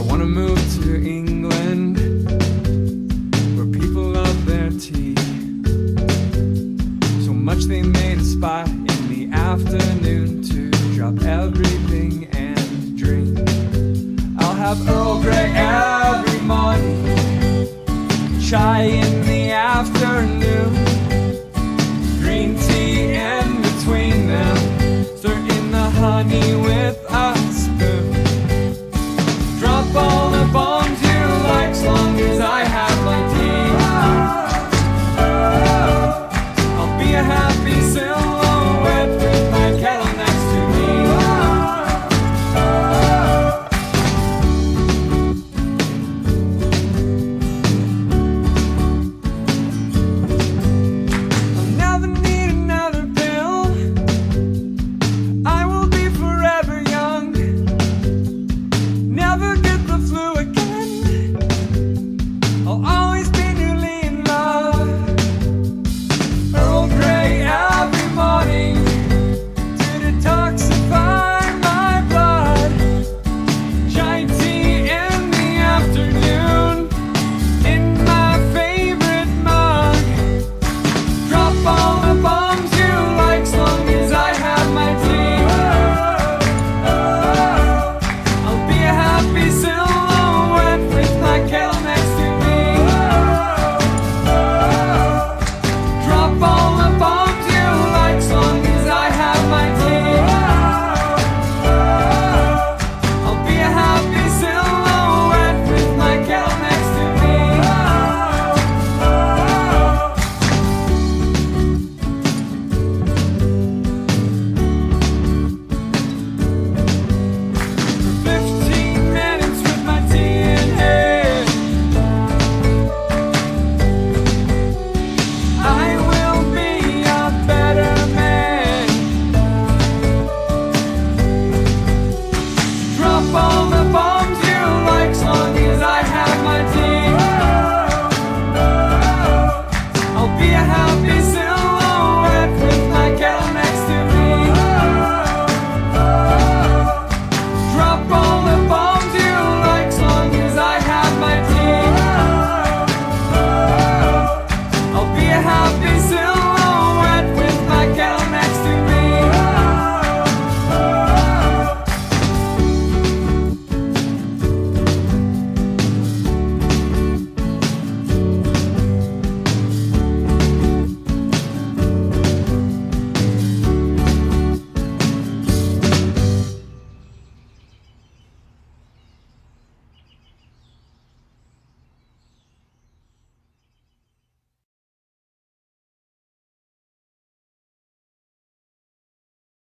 I wanna move to England Where people love their tea. So much they made a spot in the afternoon To drop everything and drink. I'll have Earl Grey every morning Chai in the afternoon. keep